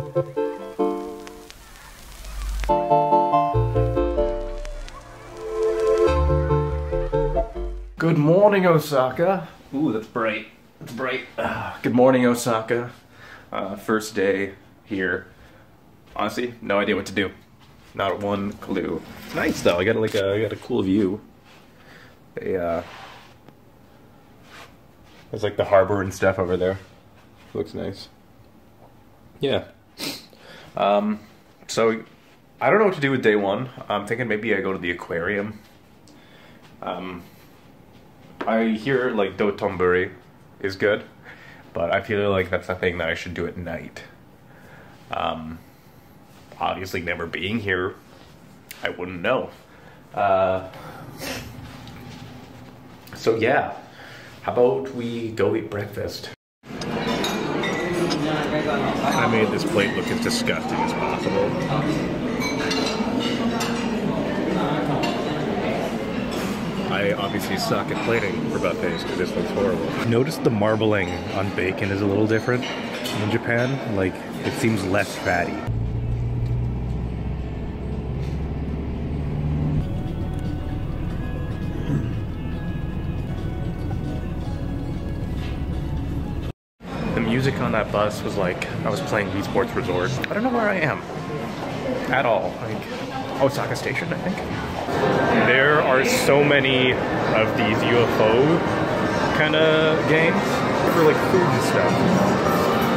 Good morning, Osaka. Ooh, that's bright. That's bright. Uh, good morning, Osaka. Uh, first day here. Honestly, no idea what to do. Not one clue. Nice though. I got like a I got a cool view. They uh, there's like the harbor and stuff over there. Looks nice. Yeah. Um, so I don't know what to do with day one. I'm thinking maybe I go to the aquarium. Um, I hear like Dotonbori is good, but I feel like that's a thing that I should do at night. Um, obviously, never being here, I wouldn't know. Uh, so yeah, how about we go eat breakfast? I made this plate look as disgusting as possible. I obviously suck at plating for buffets because this looks horrible. Notice the marbling on bacon is a little different in Japan. Like, it seems less fatty. Music on that bus was like I was playing Wii Sports Resort. I don't know where I am at all. Like oh, Osaka Station, I think. There are so many of these UFO kind of games for like food and stuff.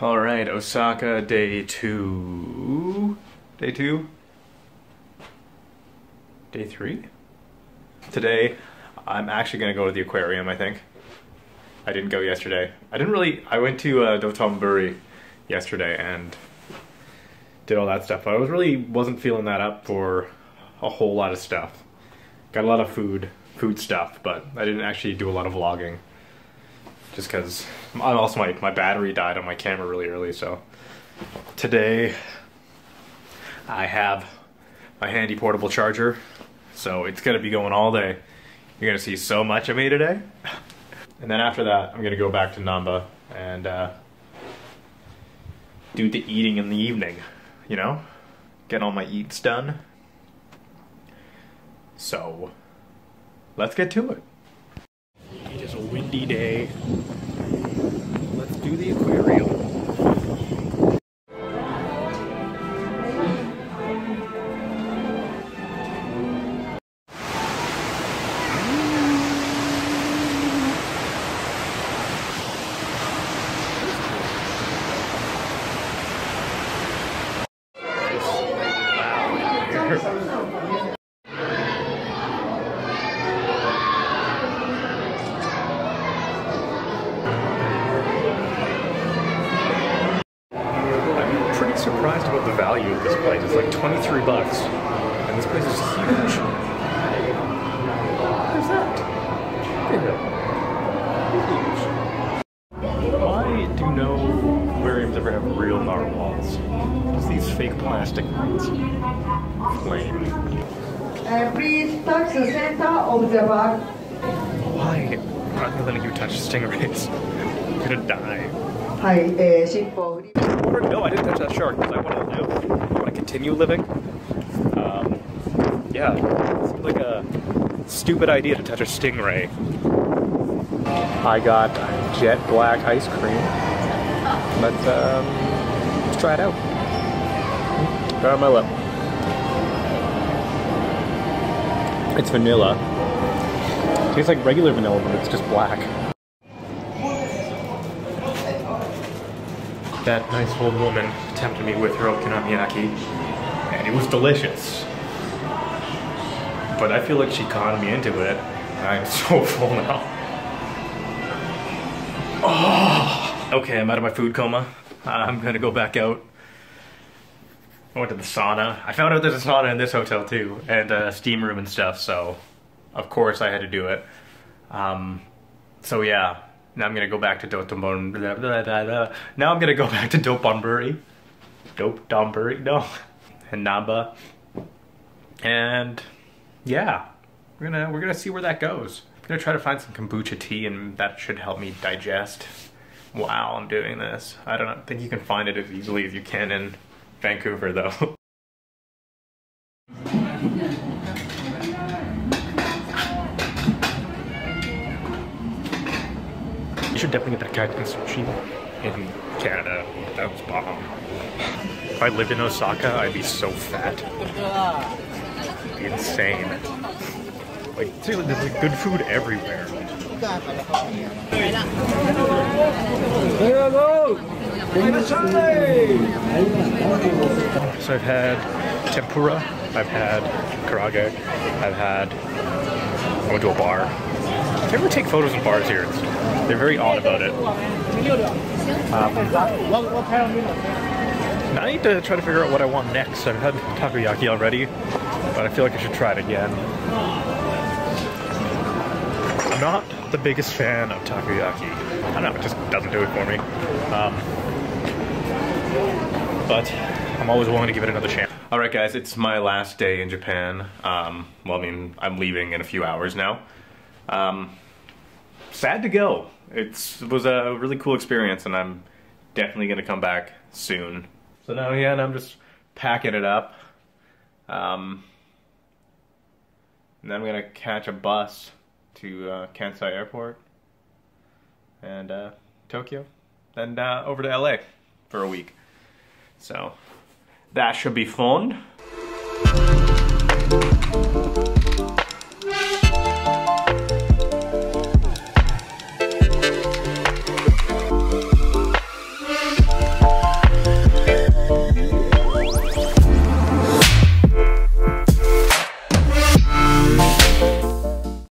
All right, Osaka day two. Day two? Day three? Today, I'm actually gonna go to the aquarium, I think. I didn't go yesterday. I didn't really, I went to uh, yesterday and did all that stuff. I was really wasn't feeling that up for a whole lot of stuff. Got a lot of food, food stuff, but I didn't actually do a lot of vlogging just because I also my, my battery died on my camera really early so today I have my handy portable charger so it's gonna be going all day. You're gonna see so much of me today. And then after that I'm gonna go back to Namba and uh, do the eating in the evening you know? Get all my eats done. So let's get to it it is a windy day. Let's do the aquarium. Surprised about the value of this place. It's like 23 bucks. And this place is huge. What is that? Look at it. Huge. Why do no aquariums ever have real narwhals? Just these fake plastic ones. Lame. Uh, please touch the center of the bag. Why? I'm not letting you touch stingrays. You're gonna die. はい、no, I didn't touch that shark because I want to live. I want to continue living. Um, yeah, it seemed like a stupid idea to touch a stingray. I got jet black ice cream, but um, let's try it out. Hmm? Grab on my lip. It's vanilla. It tastes like regular vanilla, but it's just black. That nice old woman tempted me with her okonomiyaki, and it was delicious. But I feel like she conned me into it. I'm so full now. Oh. Okay, I'm out of my food coma. I'm gonna go back out. I went to the sauna. I found out there's a sauna in this hotel too, and a steam room and stuff. So, of course, I had to do it. Um, so yeah, now I'm gonna go back to Dotonbon. Blah, blah, blah, blah. Now I'm gonna go back to Doponbury. Dope Donbury, no, and Namba, and yeah, we're gonna we're gonna see where that goes. I'm gonna try to find some kombucha tea, and that should help me digest while I'm doing this. I don't think you can find it as easily as you can in Vancouver, though. You should definitely get that Gaiden sushi in Canada. That was bomb. If I lived in Osaka, I'd be so fat. It'd be insane. Like, seriously, there's like good food everywhere. So I've had tempura, I've had karaage, I've had. I went to a bar. I never take photos in bars here. They're very odd about it. Um, now I need to try to figure out what I want next. I've had takoyaki already, but I feel like I should try it again. I'm not the biggest fan of takoyaki. I don't know, it just doesn't do it for me. Um, but I'm always willing to give it another chance. All right, guys, it's my last day in Japan. Um, well, I mean, I'm leaving in a few hours now. Um, sad to go. It's, it was a really cool experience, and I'm definitely going to come back soon. So now, yeah, and I'm just packing it up. Um, and then I'm going to catch a bus to uh, Kansai Airport and uh, Tokyo, then uh, over to LA for a week. So that should be fun.